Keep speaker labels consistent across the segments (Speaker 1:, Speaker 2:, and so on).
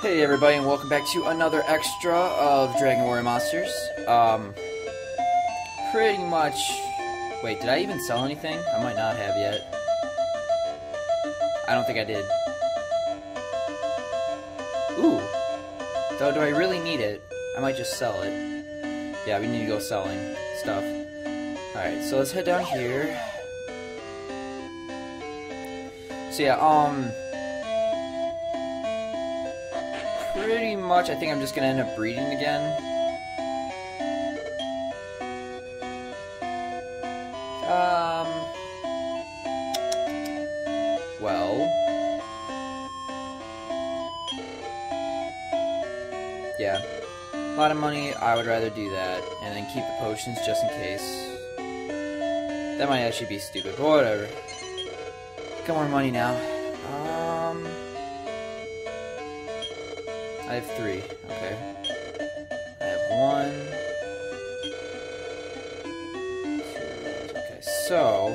Speaker 1: Hey everybody and welcome back to another extra of Dragon Warrior Monsters. Um, pretty much... Wait, did I even sell anything? I might not have yet. I don't think I did. Ooh. Though, do I really need it? I might just sell it. Yeah, we need to go selling stuff. Alright, so let's head down here. So yeah, um... Pretty much, I think I'm just gonna end up breeding again. Um... Well... Yeah. A lot of money, I would rather do that, and then keep the potions just in case. That might actually be stupid, but whatever. Got more money now. Um... I have three. Okay. I have one. Okay, so...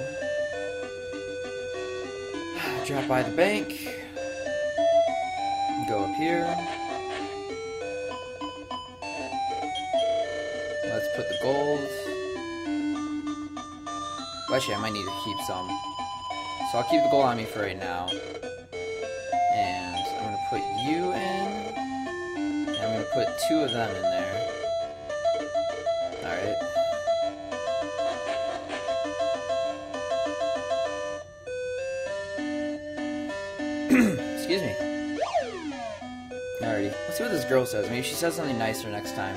Speaker 1: Drop by the bank. Go up here. Let's put the gold. Actually, I might need to keep some. So I'll keep the gold on me for right now. And I'm to put you in. Put two of them in there. Alright. Excuse me. Alrighty. Let's see what this girl says. Maybe she says something nicer next time.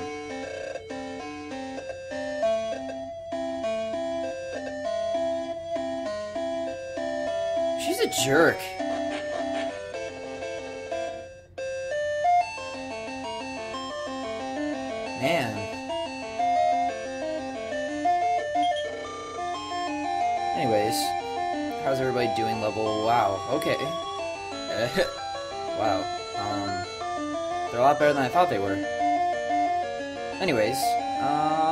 Speaker 1: She's a jerk. Man. Anyways, how's everybody doing level? Wow, okay. wow, um, they're a lot better than I thought they were. Anyways, um...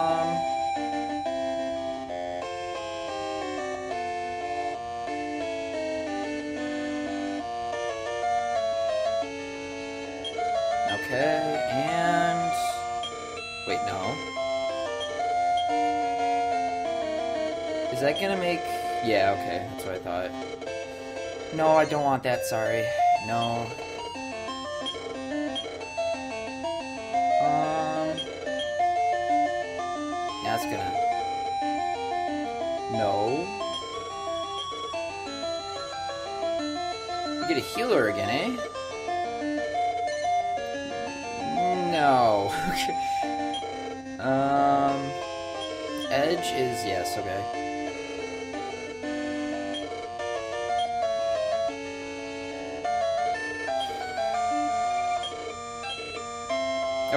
Speaker 1: that gonna make... Yeah, okay, that's what I thought. No, I don't want that, sorry. No. Um... That's gonna... No. You get a healer again, eh? No. Okay. Um, Edge is yes. Okay.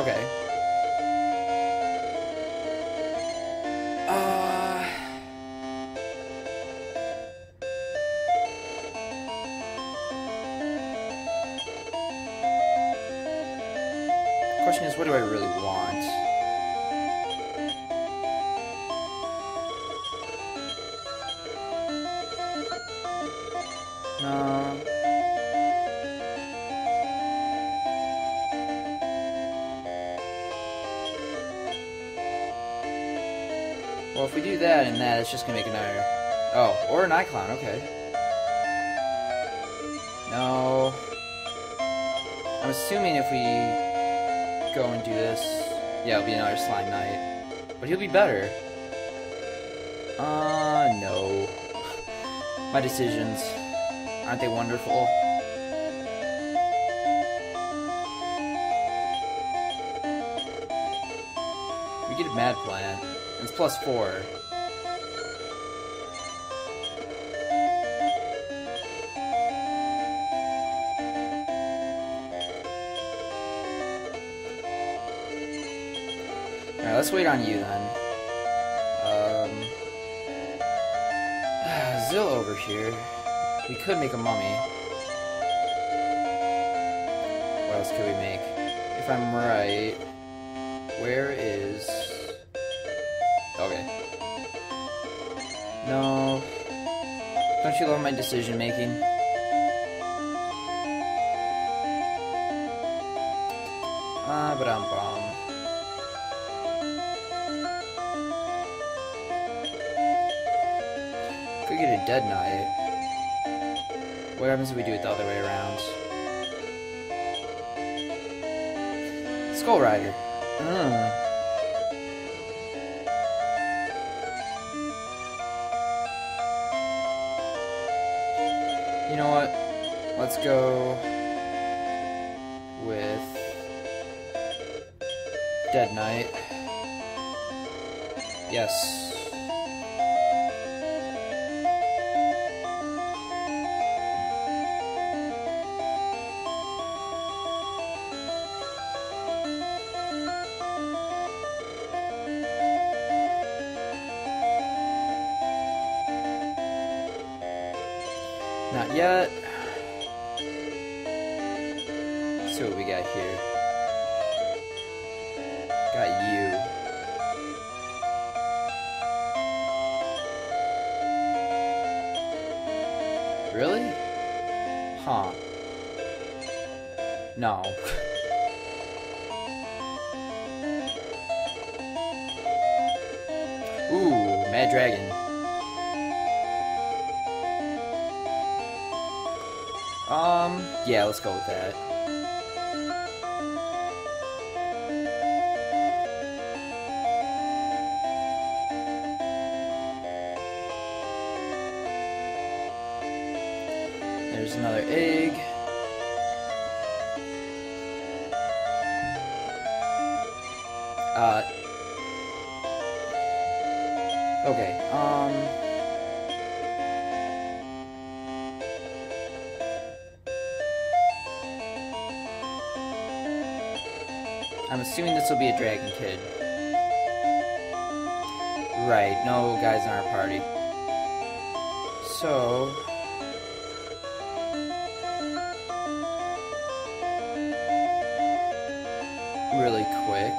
Speaker 1: Okay. It's just gonna make another... Oh, or an Icon, okay. No. I'm assuming if we go and do this. Yeah, it'll be another Slime Knight. But he'll be better. Uh, no. My decisions. Aren't they wonderful? We get a Mad Plant. It's plus four. Let's wait on you then. Um, Zill over here. We could make a mummy. What else could we make? If I'm right, where is... Okay. No. Don't you love my decision making? Ah, but I'm bomb. Get a dead knight. What happens if we do it the other way around? Skull Rider. Mm. You know what? Let's go with Dead Knight. Yes. See what we got here. Got you. Really? Huh. No. Ooh, Mad Dragon. Um, yeah, let's go with that. I'm assuming this will be a Dragon Kid. Right, no guys in our party. So... Really quick.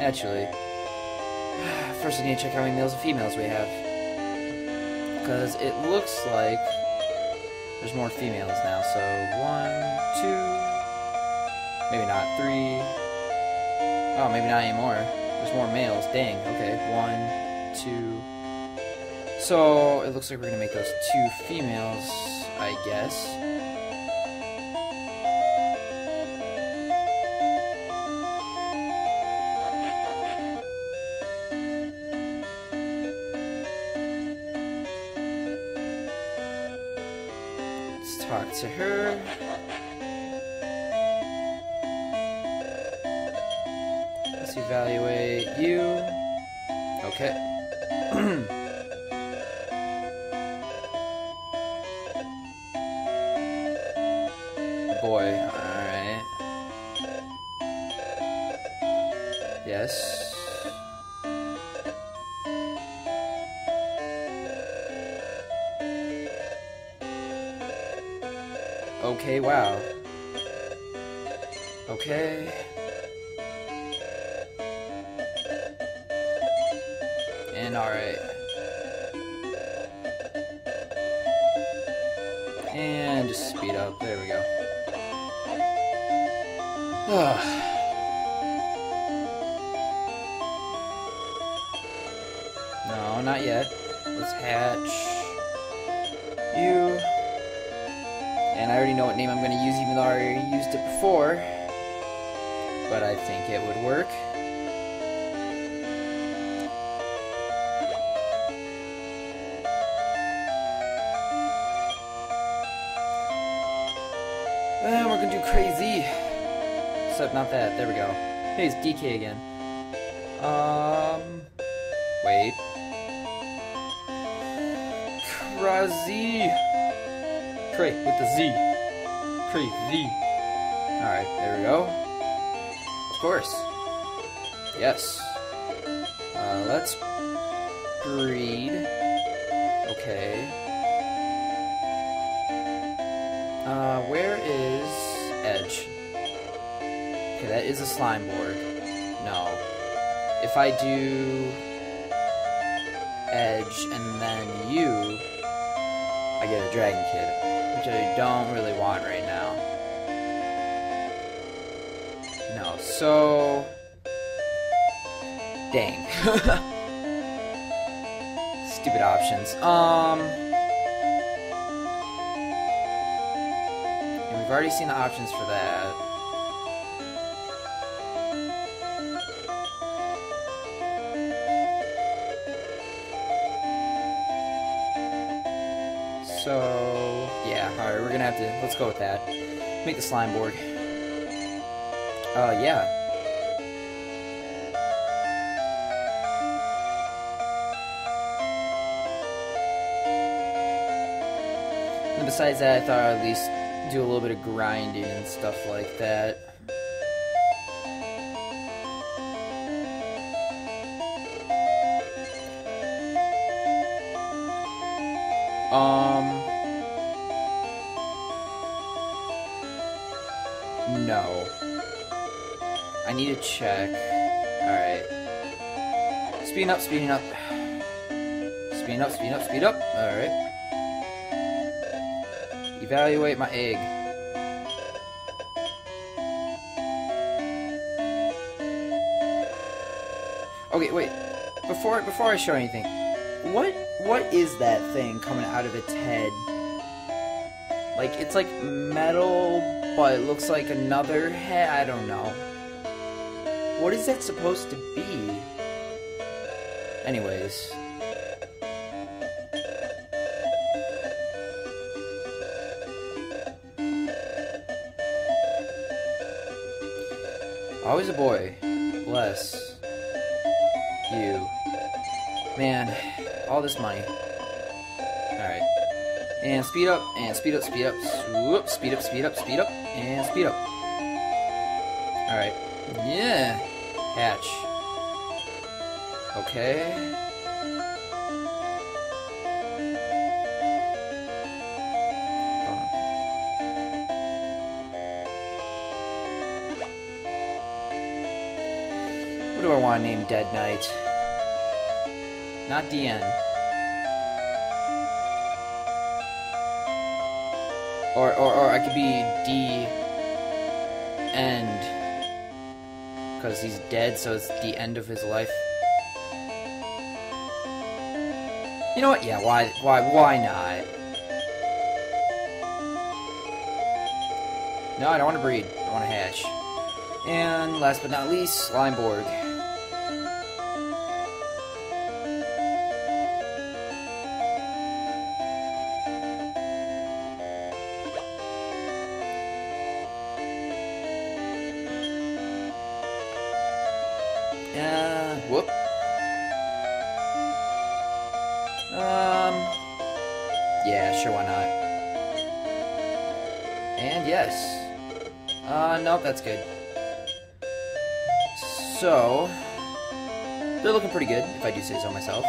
Speaker 1: Actually, first I need to check how many males and females we have. Because it looks like there's more females now, so one, two, Maybe not. Three. Oh, maybe not anymore. There's more males. Dang. Okay. One, two. So, it looks like we're to make those two females, I guess. Let's evaluate you. Okay. already used it before. But I think it would work. And we're gonna do crazy. Except not that. There we go. Hey, it's DK again. Um. Wait. Crazy. Cray with the Z. Crazy. Alright, there we go. Of course. Yes. Uh, let's breed. Okay. Uh, where is Edge? Okay, that is a Slimeborg. No. If I do Edge and then you, I get a Dragon Kid, which I don't really want right now. So... Dang. Stupid options. Um... And we've already seen the options for that. So, yeah, alright, we're gonna have to, let's go with that. Make the Slimeborg. Uh, yeah. And besides that, I thought I'd at least do a little bit of grinding and stuff like that. Um. No. I need to check. Alright. Speeding up, speeding up. Speeding up, speeding up, speed up. Alright. Evaluate my egg. Okay, wait. Before before I show anything, what what is that thing coming out of its head? Like it's like metal, but it looks like another head. I don't know. What is that supposed to be? Anyways. Always a boy. Bless you. Man, all this money. Alright. And speed up, and speed up, speed up, swoop, speed up, speed up, speed up, and speed up. Alright. Yeah. Hatch. Okay. What do I want to name Dead Knight? Not DN. Or, or, or I could be D end. Because he's dead, so it's the end of his life. You know what? Yeah, why, why, why not? No, I don't want to breed. I want to hatch. And last but not least, Slimeborg. Uh, whoop. Um, yeah, sure, why not? And yes. Uh, nope, that's good. So, they're looking pretty good, if I do say so myself.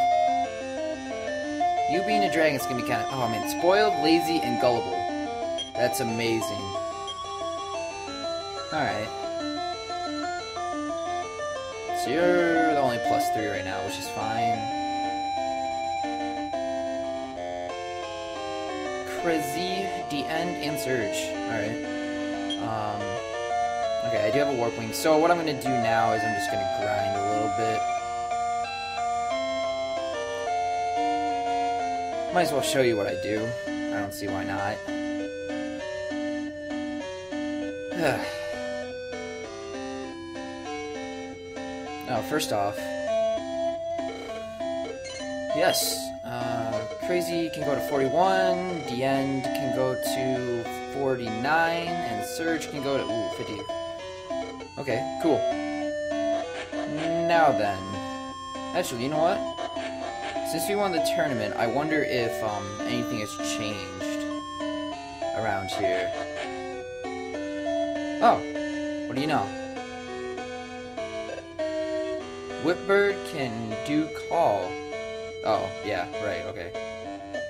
Speaker 1: You being a dragon's gonna be kind of, oh man, spoiled, lazy, and gullible. That's amazing. Alright. You're only plus three right now, which is fine. Crazy, the end, and Surge. Alright. Um, okay, I do have a Warp Wing. So what I'm going to do now is I'm just going to grind a little bit. Might as well show you what I do. I don't see why not. Oh, first off, yes, uh, Crazy can go to 41, The End can go to 49, and Surge can go to, ooh, 50. Okay, cool. Now then, actually, you know what? Since we won the tournament, I wonder if, um, anything has changed around here. Oh, what do you know? Whipbird can do call. Oh, yeah, right, okay.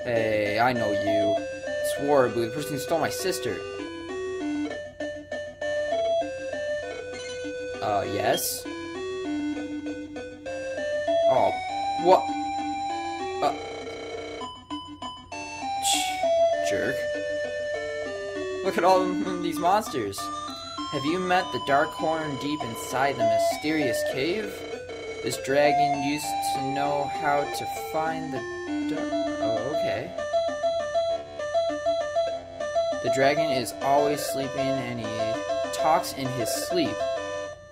Speaker 1: Hey, I know you. Swaraboo, the person who stole my sister. Uh, yes? Oh, what? Uh. Jerk. Look at all these monsters. Have you met the dark horn deep inside the mysterious cave? This dragon used to know how to find the. Oh, okay. The dragon is always sleeping and he talks in his sleep.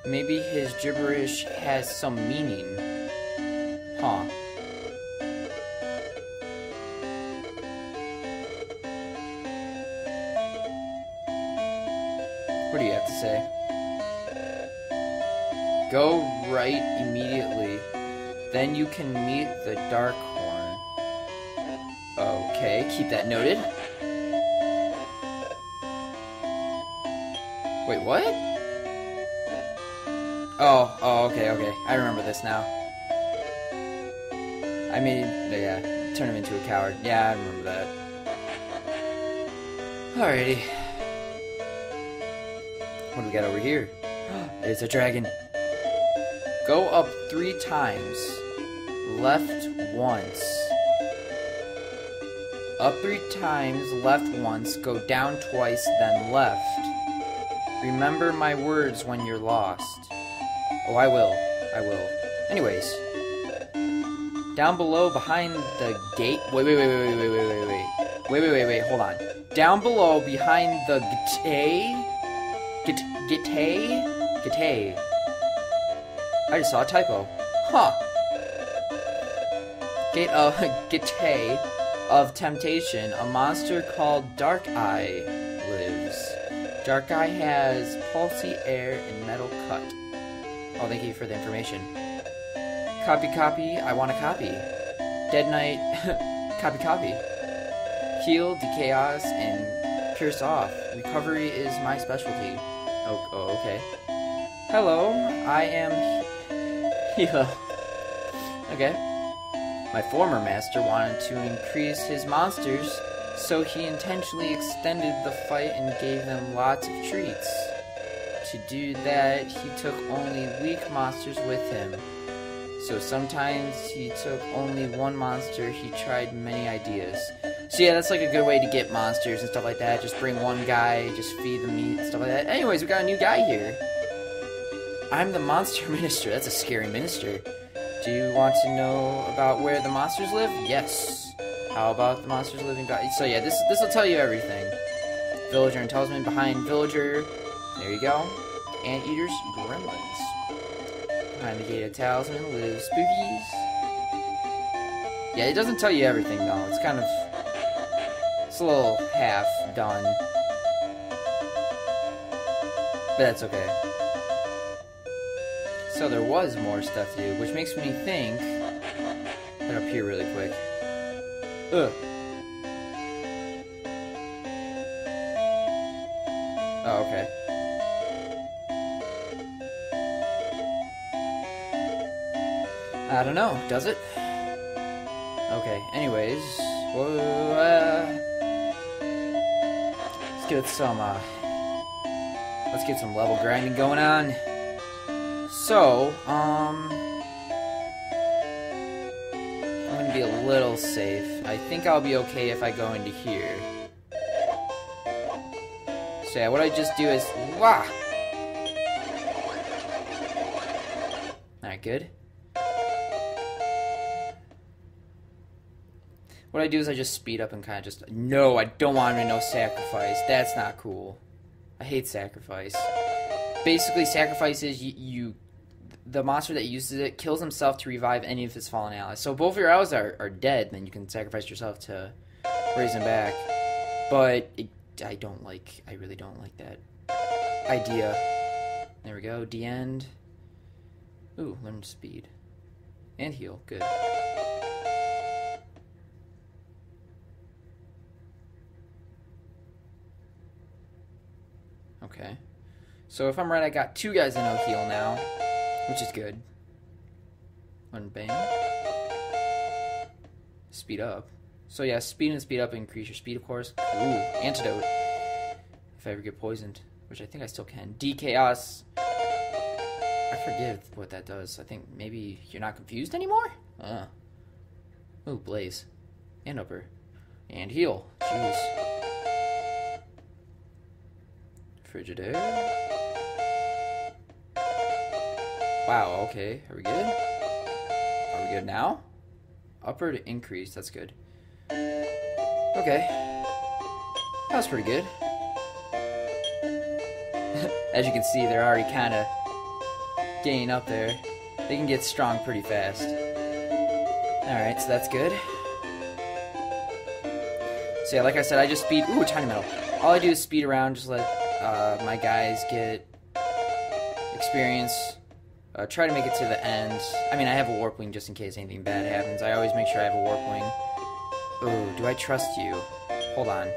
Speaker 1: Maybe his gibberish has some meaning. Huh. Can meet the Dark Horn. Okay, keep that noted. Wait, what? Oh, oh, okay, okay. I remember this now. I made, yeah, turn him into a coward. Yeah, I remember that. Alrighty. What do we got over here? It's a dragon. Go up three times. Left once. Up three times, left once, go down twice, then left. Remember my words when you're lost. Oh, I will. I will. Anyways. Down below, behind the gate. Wait, wait, wait, wait, wait, wait, wait, wait, wait. Wait, wait, wait, wait, hold on. Down below, behind the gate. Gate. Gate. Gate. I just saw a typo. Huh. Gate of of Temptation, a monster called Dark Eye lives. Dark Eye has palsy air and metal cut. Oh, thank you for the information. Copy, copy, I want a copy. Dead Knight, copy, copy. Heal, dechaos, and pierce off. Recovery is my specialty. Oh, oh okay. Hello, I am Hilo. Okay. My former master wanted to increase his monsters, so he intentionally extended the fight and gave them lots of treats. To do that, he took only weak monsters with him. So sometimes he took only one monster, he tried many ideas. So yeah, that's like a good way to get monsters and stuff like that. Just bring one guy, just feed the meat and stuff like that. Anyways, we got a new guy here. I'm the monster minister. That's a scary minister. Do you want to know about where the monsters live? Yes. How about the monsters living by? So yeah, this this will tell you everything. Villager and talisman behind villager. There you go. Anteaters, gremlins. Behind the gate of talisman live spookies. Yeah, it doesn't tell you everything though. It's kind of it's a little half done. But that's okay. So there was more stuff to do, which makes me think... Put up here really quick. Ugh. Oh, okay. I don't know, does it? Okay, anyways, well, uh, let's get some, uh, let's get some level grinding going on. So, um... I'm gonna be a little safe. I think I'll be okay if I go into here. So yeah, what I just do is... Wah! Alright, good. What I do is I just speed up and kind of just... No, I don't want to know sacrifice. That's not cool. I hate sacrifice. Basically, sacrifices you, you the monster that uses it kills himself to revive any of his fallen allies. So both of your allies are, are dead, then you can sacrifice yourself to raise them back. But it, I don't like, I really don't like that idea. There we go, the end. Ooh, learn speed. And heal, good. Okay. So if I'm right, I got two guys in no heal now which is good. Unbang. Speed up. So yeah, speed and speed up increase your speed, of course. Ooh, antidote. If I ever get poisoned, which I think I still can. D-Chaos. I forget what that does. I think maybe you're not confused anymore? Uh. Ooh, Blaze. And upper. And heal. Jeez. FrigidAir. Wow, okay. Are we good? Are we good now? Upper to increase, that's good. Okay. That was pretty good. As you can see, they're already kind of getting up there. They can get strong pretty fast. Alright, so that's good. So yeah, like I said, I just speed... Ooh, tiny metal. All I do is speed around, just let uh, my guys get experience uh, try to make it to the end. I mean, I have a warp wing just in case anything bad happens. I always make sure I have a warp wing. Oh, do I trust you? Hold on.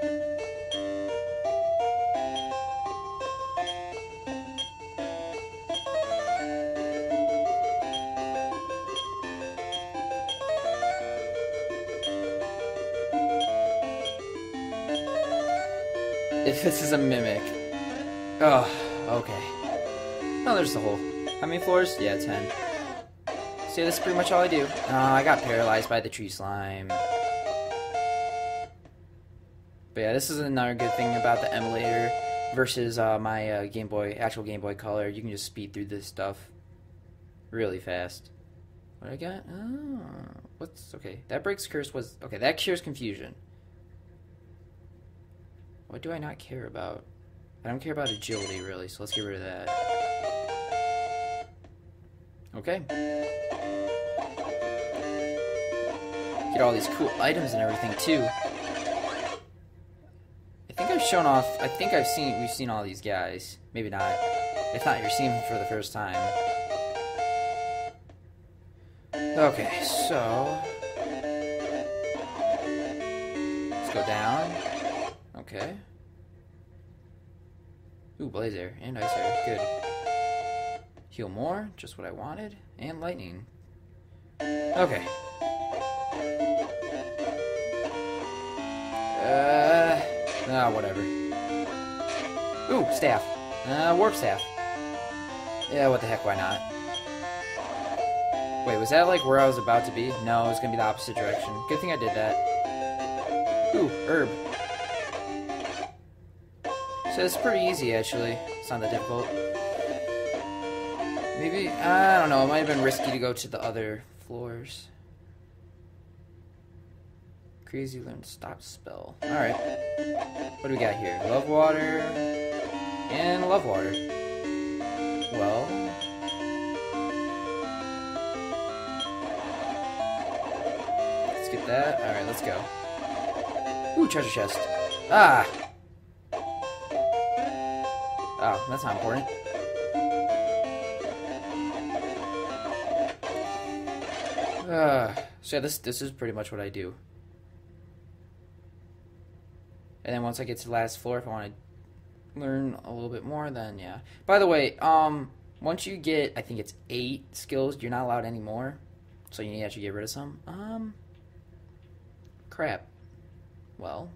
Speaker 1: If this is a mimic. Oh, okay. Oh, there's the hole. How many floors? Yeah, 10. See, that's pretty much all I do. Oh, I got paralyzed by the tree slime. But yeah, this is another good thing about the emulator versus uh, my uh, Game Boy, actual Game Boy Color. You can just speed through this stuff really fast. What I got? Oh, what's okay? That breaks curse was okay. That cures confusion. What do I not care about? I don't care about agility really, so let's get rid of that. Okay. Get all these cool items and everything too. I think I've shown off, I think I've seen, we've seen all these guys. Maybe not. If not, you're seeing them for the first time. Okay, so... Let's go down. Okay. Ooh, Blazer and Ice Air. Good. More, just what I wanted. And lightning. Okay. Uh, ah, whatever. Ooh, staff. Uh, warp staff. Yeah, what the heck, why not? Wait, was that like where I was about to be? No, it was gonna be the opposite direction. Good thing I did that. Ooh, herb. So it's pretty easy, actually. It's not that difficult. Maybe, I don't know, it might have been risky to go to the other floors. Crazy learn stop spell. Alright. What do we got here? Love water and love water. Well. Let's get that. Alright, let's go. Ooh, treasure chest. Ah! Oh, that's not important. Uh, so yeah, this this is pretty much what I do. And then once I get to the last floor, if I want to learn a little bit more, then yeah. By the way, um, once you get, I think it's eight skills, you're not allowed any more. So you need to actually get rid of some. Um, crap. Well,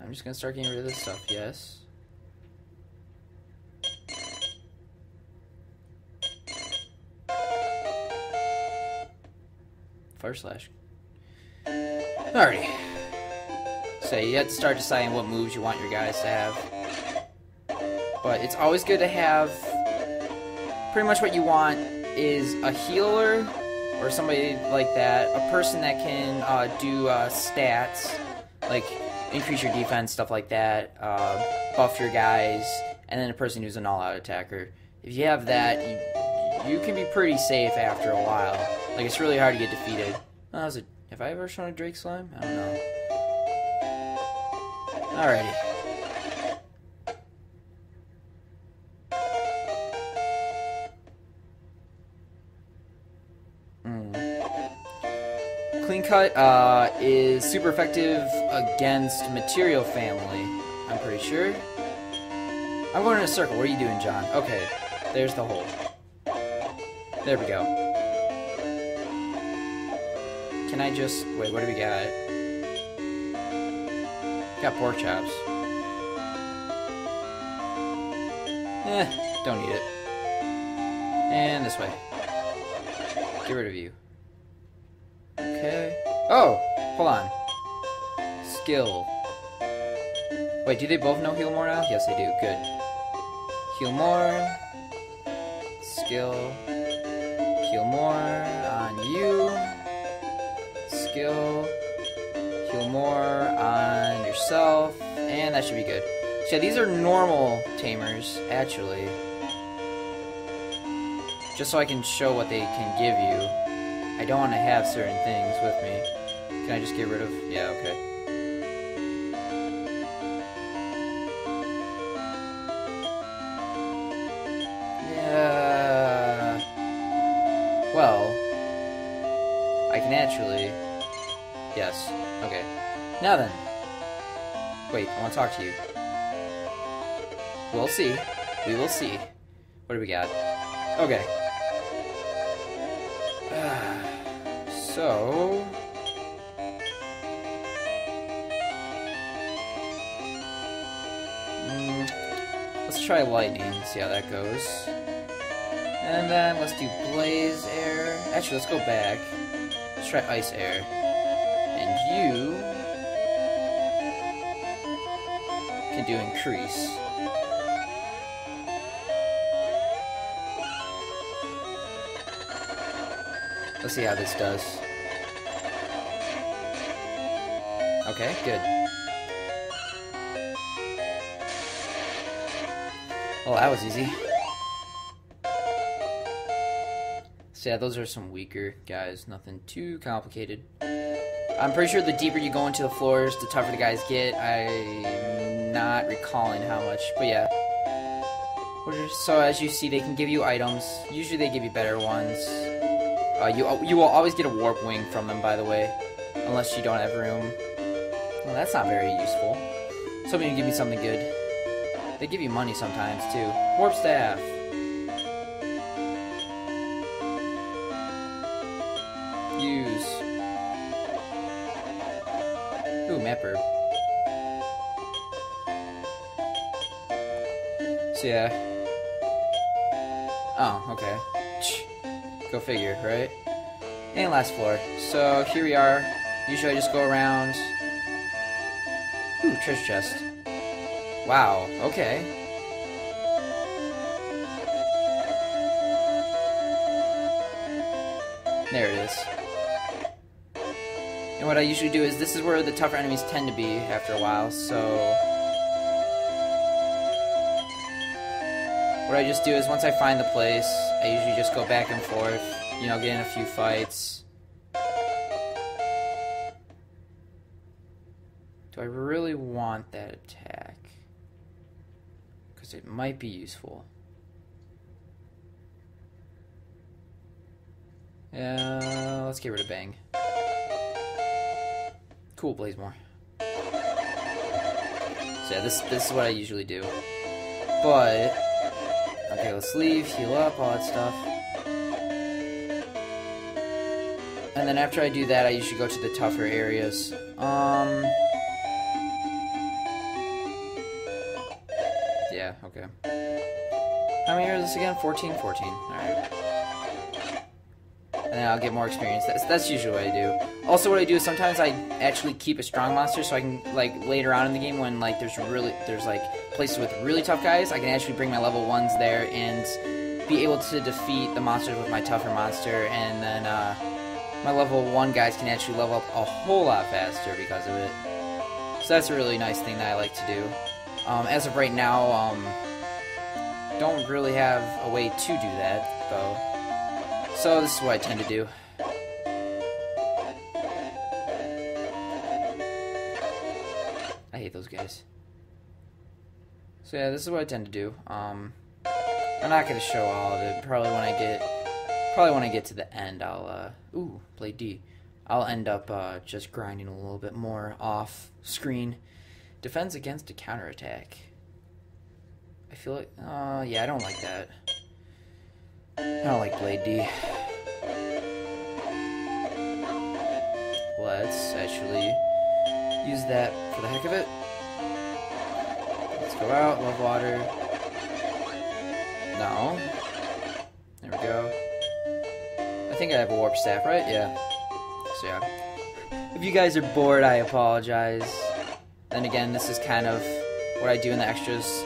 Speaker 1: I'm just gonna start getting rid of this stuff. Yes. Fire Slash. Alrighty. So you have to start deciding what moves you want your guys to have. But it's always good to have... Pretty much what you want is a healer or somebody like that. A person that can uh, do uh, stats, like increase your defense, stuff like that. Uh, buff your guys. And then a person who's an all-out attacker. If you have that, you, you can be pretty safe after a while. Like, it's really hard to get defeated. Oh, have I ever shown a Drake Slime? I don't know. Alrighty. Mm. Clean Cut uh, is super effective against Material Family, I'm pretty sure. I'm going in a circle. What are you doing, John? Okay, there's the hole. There we go. Can I just... Wait, what do we got? Got pork chops. Eh, don't eat it. And this way. Get rid of you. Okay. Oh! Hold on. Skill. Wait, do they both know heal more now? Yes, they do. Good. Heal more. Skill. Heal more on you. Skill. Heal more on yourself. And that should be good. So yeah, these are normal tamers, actually. Just so I can show what they can give you. I don't want to have certain things with me. Can I just get rid of... Yeah, okay. Now then. Wait, I want to talk to you. We'll see. We will see. What do we got? Okay. so... Mm, let's try lightning, see how that goes. And then let's do blaze air. Actually, let's go back. Let's try ice air. And you do increase. Let's see how this does. Okay, good. Well, that was easy. So yeah, those are some weaker guys. Nothing too complicated. I'm pretty sure the deeper you go into the floors, the tougher the guys get. I'm not recalling how much, but yeah. So as you see, they can give you items. Usually they give you better ones. Uh, you you will always get a warp wing from them, by the way, unless you don't have room. Well, that's not very useful. Somebody give me something good. They give you money sometimes too. Warp staff. Use. Ooh, mapper. So yeah. Oh, okay. Go figure, right? And last floor. So here we are. Usually I just go around. Ooh, treasure chest. Wow, okay. There it is. And what I usually do is, this is where the tougher enemies tend to be after a while, so... What I just do is once I find the place, I usually just go back and forth, you know, get in a few fights. Do I really want that attack? Because it might be useful. Yeah, let's get rid of Bang. Cool, Blazemore. So yeah, this, this is what I usually do. But, Okay, let's leave, heal up, all that stuff. And then after I do that, I usually go to the tougher areas. Um... Yeah, okay. How many is this again? 14? 14. Alright and then I'll get more experience. That's, that's usually what I do. Also, what I do is sometimes I actually keep a strong monster, so I can, like, later on in the game when, like, there's really, there's, like, places with really tough guys, I can actually bring my level 1s there and be able to defeat the monsters with my tougher monster, and then, uh, my level 1 guys can actually level up a whole lot faster because of it. So that's a really nice thing that I like to do. Um, as of right now, um, don't really have a way to do that, though. So this is what I tend to do. I hate those guys. So yeah, this is what I tend to do. Um, I'm not gonna show all of it. Probably when I get, probably when I get to the end, I'll uh, ooh, play D. I'll end up uh, just grinding a little bit more off screen. Defends against a counterattack. I feel like, uh, yeah, I don't like that. I don't like Blade D. Let's actually use that for the heck of it. Go out, love water. No. There we go. I think I have a warp staff, right? Yeah. So yeah. If you guys are bored, I apologize. Then again, this is kind of what I do in the extras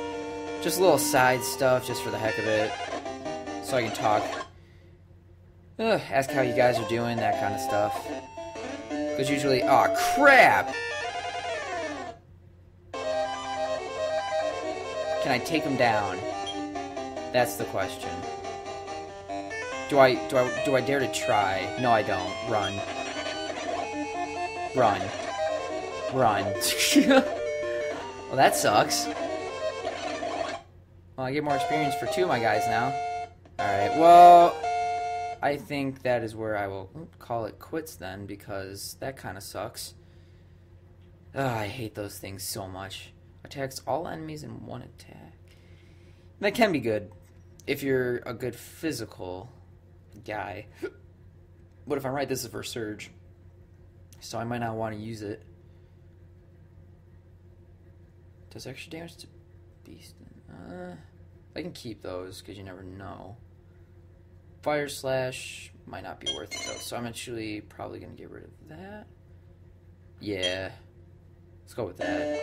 Speaker 1: Just a little side stuff, just for the heck of it. So I can talk. Ugh, ask how you guys are doing, that kind of stuff. Because usually, oh crap! Can I take him down? That's the question. Do I do I do I dare to try? No, I don't. Run. Run. Run. well, that sucks. Well, I get more experience for two of my guys now. Alright, well, I think that is where I will call it quits then, because that kind of sucks. Ugh, I hate those things so much. Attacks all enemies in one attack. That can be good if you're a good physical guy. But if I'm right, this is for Surg. So I might not want to use it. Does extra damage to Beast? Uh, I can keep those because you never know. Fire Slash might not be worth it though, so I'm actually probably going to get rid of that. Yeah. Let's go with that.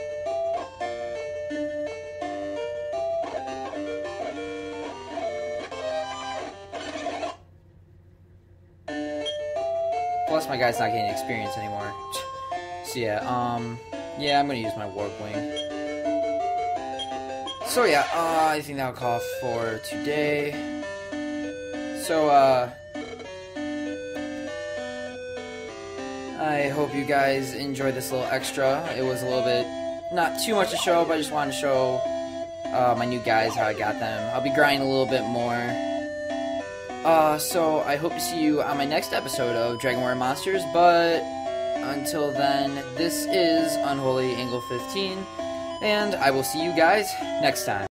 Speaker 1: Plus, my guy's not getting experience anymore. So yeah, um, yeah, I'm gonna use my Warp Wing. So yeah, uh, I think that'll call for today. So, uh, I hope you guys enjoyed this little extra. It was a little bit, not too much to show, but I just wanted to show uh, my new guys how I got them. I'll be grinding a little bit more. Uh, so I hope to see you on my next episode of Dragon Warrior Monsters, but until then, this is Unholy Angle 15, and I will see you guys next time.